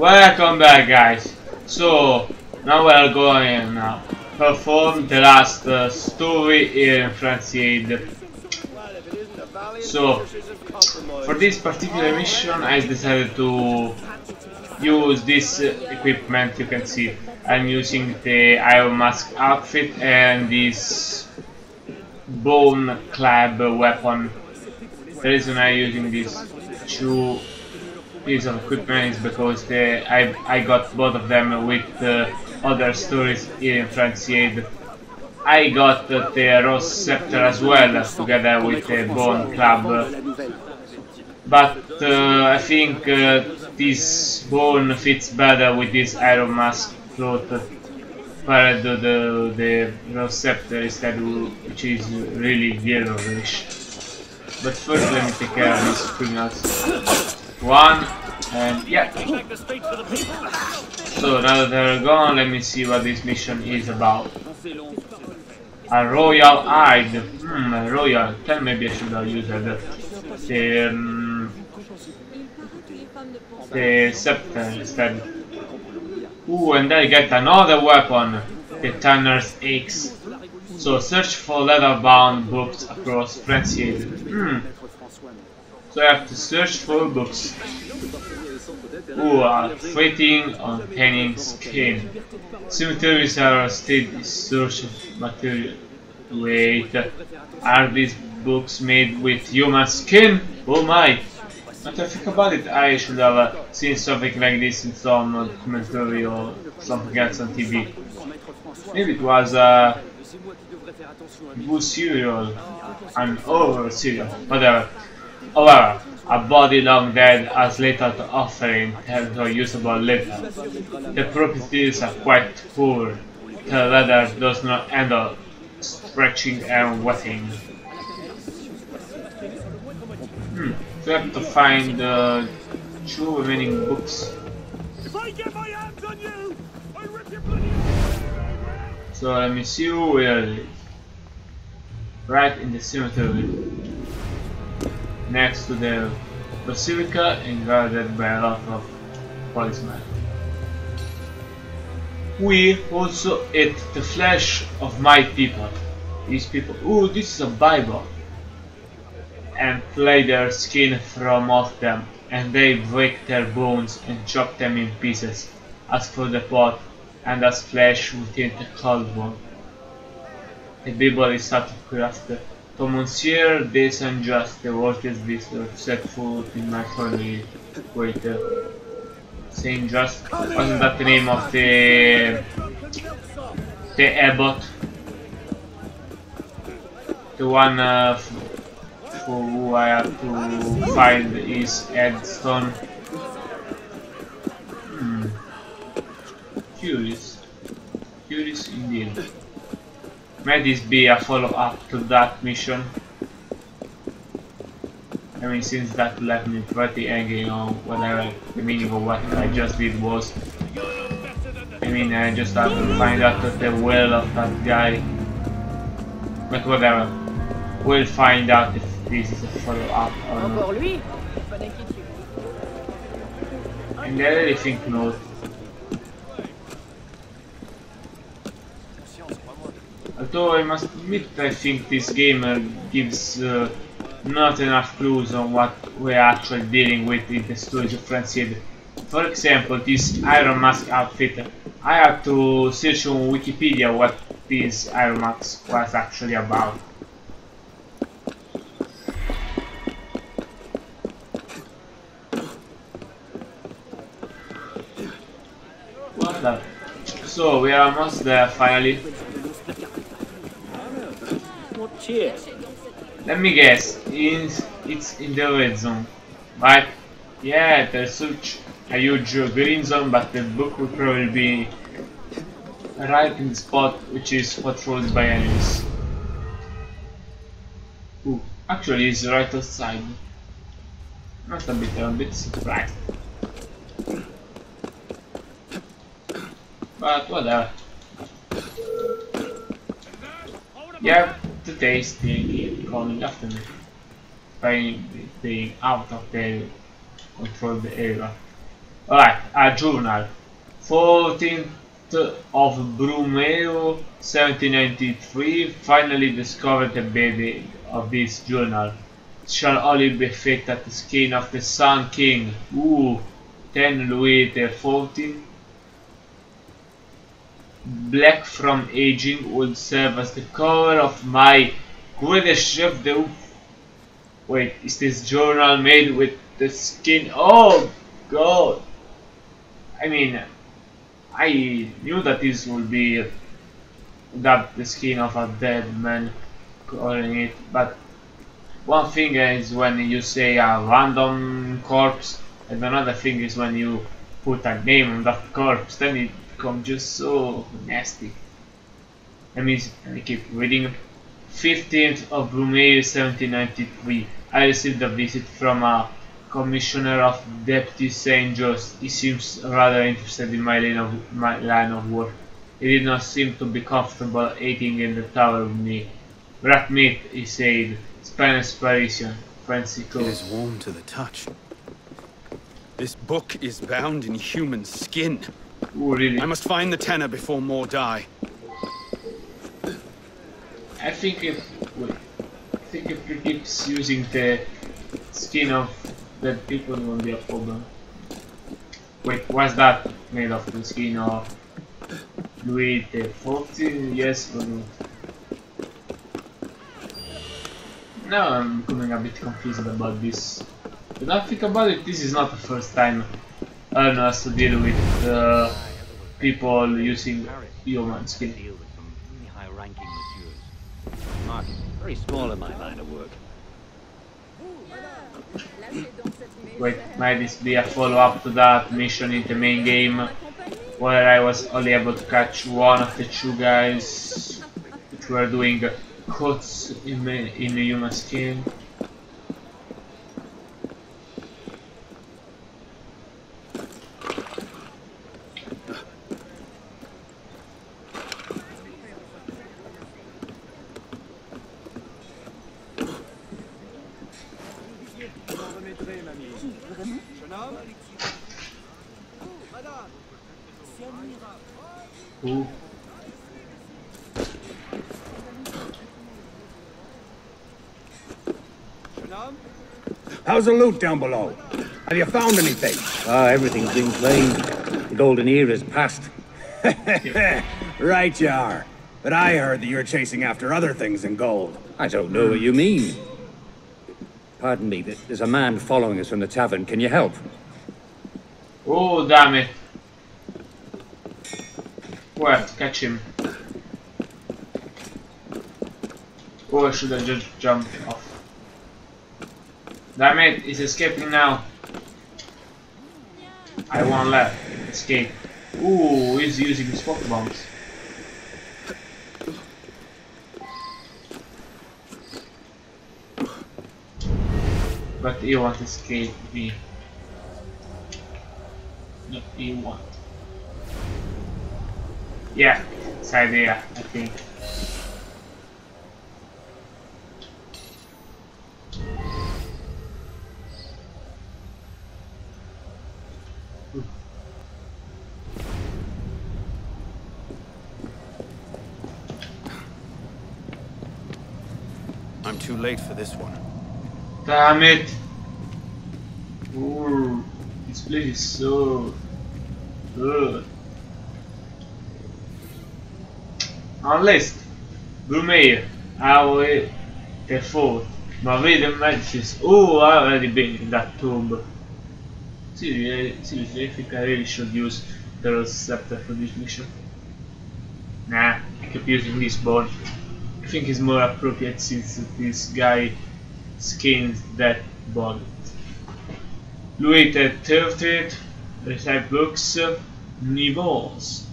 Welcome back guys. So now we are going to perform the last uh, story in Franciade. So for this particular mission I decided to use this uh, equipment you can see. I'm using the Iron Mask outfit and this bone club weapon. The reason I'm using these two piece of equipment because the, I, I got both of them with uh, other stories in Franciade. I got uh, the Rose Scepter as well, together with the Bone Club. But uh, I think uh, this bone fits better with this Iron Mask cloth compared to the, the Rose Scepter instead, which is really yellowish. But first let me take care of these criminals. One, and yeah. So now that they're gone, let me see what this mission is about. A royal hide. Hmm, a royal. Then maybe I should have used the, the, um, the scepter instead. Ooh, and I get another weapon. The Tanner's Axe. So search for leather-bound books across Franciade. Hmm. So I have to search for books who are fighting on tanning skin. Cemeteries are a state source of material. Wait, are these books made with human skin? Oh my! But I think about it, I should have uh, seen something like this in some documentary or something else on TV. Maybe it was a uh, good serial, an over serial, whatever. However, a body long dead has little to offer in terms of usable liver. The properties are quite poor. The leather does not handle stretching and wetting. Hmm. We have to find the two remaining books. So let me see where Right in the cemetery next to the Basilica and guarded by a lot of policemen. We also eat the flesh of my people. These people, ooh, this is a Bible. And play their skin from off them, and they break their bones and chop them in pieces, as for the pot, and as flesh within the cold one. The Bible is out of curiosity to Monsieur de Saint Just, the workers this set foot in my family. Wait, uh, Saint Just wasn't that the name of the the abbot? The one uh, for who I have to find is headstone. Hmm. Curious. Curious indeed. May this be a follow-up to that mission? I mean, since that left me pretty angry on whatever the meaning of what I just did was. I mean, I just have to find out the will of that guy. But whatever. We'll find out if this is a follow-up or not. And I really think not. Although I must admit I think this game uh, gives uh, not enough clues on what we're actually dealing with in the stories of Franciade. For example, this Iron Mask outfit. I had to search on Wikipedia what this Iron Mask was actually about. What the? So we are almost there finally. Let me guess, it's, it's in the red zone, right? Yeah, there's such a huge green zone, but the book will probably be right in the spot which is patrolled by enemies. Ooh, actually it's right outside. Not a bit, a bit surprised. But whatever. Yeah, today still coming after me. By being out of the controlled area. Alright, a journal. 14th of Brumaire, 1793, finally discovered the baby of this journal. Shall only be fit at the skin of the Sun King. Ooh, 10 Louis XIV. Black from aging will serve as the cover of my greatest chef de Wait, is this journal made with the skin? Oh god! I mean, I knew that this would be that the skin of a dead man calling it, but one thing is when you say a random corpse, and another thing is when you put a name on that corpse, then it becomes just so nasty. That means I keep reading. 15th of Brumaire 1793. I received a visit from a Commissioner of Deputy St. Just, he seems rather interested in my line of my line of work. He did not seem to be comfortable eating in the tower with me. Rat meat, he said. Spanish Parisian. Fancy It is warm to the touch. This book is bound in human skin. Ooh, really? I must find the tenor before more die. I think if wait, I think if he keeps using the skin of that people won't be a problem. Wait, what's that made of? The skin of Louis the 14? Yes or no? Now I'm becoming a bit confused about this. But I think about it, this is not the first time Arno has to deal with uh, people using human skin. deal with some high-ranking. Market very small in my line of work. Wait, might this be a follow-up to that mission in the main game where I was only able to catch one of the two guys which were doing cuts in, in the human skin? Who? How's the loot down below? Have you found anything? Ah, everything's been claimed. The golden era's past. right you are. But I heard that you're chasing after other things than gold. I don't know what you mean. Pardon me, there's a man following us from the tavern. Can you help? Oh, damn it. Oh, I have to catch him. Or I should have just jumped off. Damn it, he's escaping now. I won't let escape. Ooh, he's using smoke bombs. But he won't escape me. No, he won't. Yeah, it's idea, I think. Late for this one. Damn it! Ooh, this place is so good. On list, Brumaire, Howe, the fourth, Marie de Médicis. Oh, I already been in that tomb. Seriously, I think I really should use the Rose Scepter for this mission. Nah, I keep using this board. I think it's more appropriate since this guy skins that body. Louis XIII recipe books Nivels.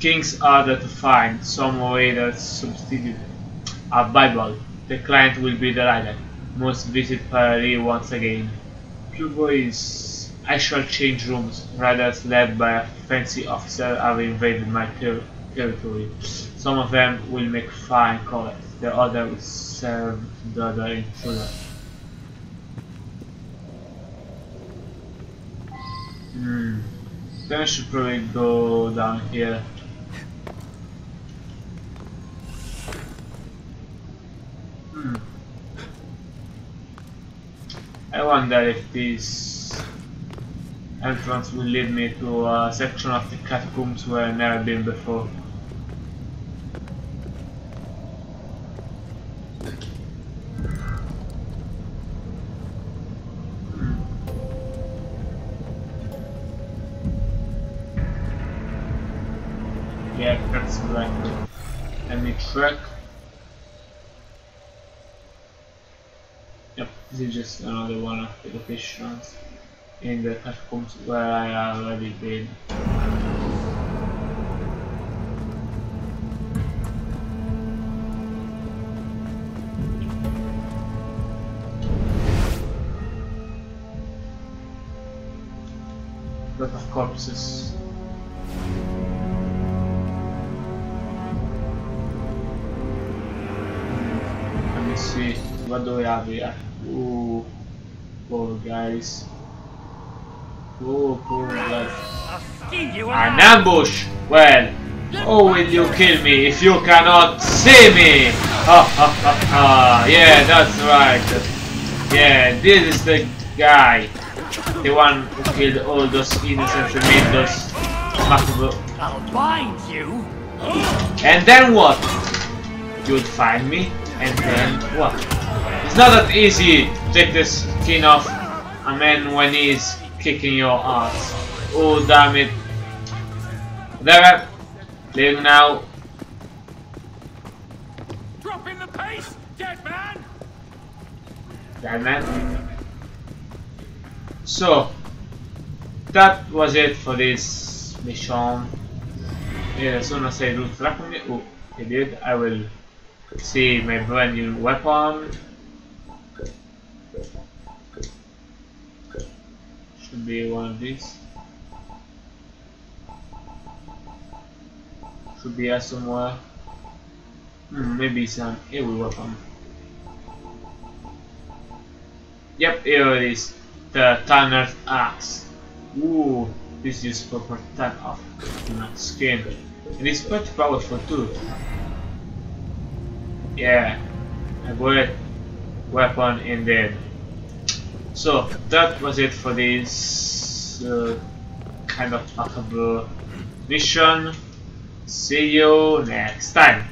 Kings harder to find, some way that substitute a Bible. The client will be delighted. Must visit Paris once again. Pure voice. I shall change rooms. Riders led by a fancy officer have invaded my ter territory. Some of them will make fine colors. The other will serve the other intruder. Hmm. Then I should probably go down here. Hmm. I wonder if this entrance will lead me to a section of the catacombs where I've never been before. Yep, this is just another one of the locations in the catacombs where I already been. lot of corpses. Let me see, what do we have here? Ooh, poor guys. Oh, poor guys. An ambush! Well, how will you kill me if you cannot see me? Ha ha ha ha! Yeah, that's right. Yeah, this is the guy. The one who killed all those innocents and made those macabre. I'll bind you. And then what? You'd find me, and uh, then what? It's not that easy to take the skin off a man when he's kicking your ass. Oh damn it. There, leave now. Drop in the pace, dead man. Damn man. So, that was it for this mission. Yeah, as soon as I loot me, oh, I did, I will see my brand new weapon. Should be one of these. Should be here somewhere. Hmm, maybe some AoE weapon. Yep, here it is. The Tanner's Axe. Ooh, this is used for protect of skin. And it's quite powerful too. Yeah, a good weapon indeed. So that was it for this uh, kind of macabre mission. See you next time.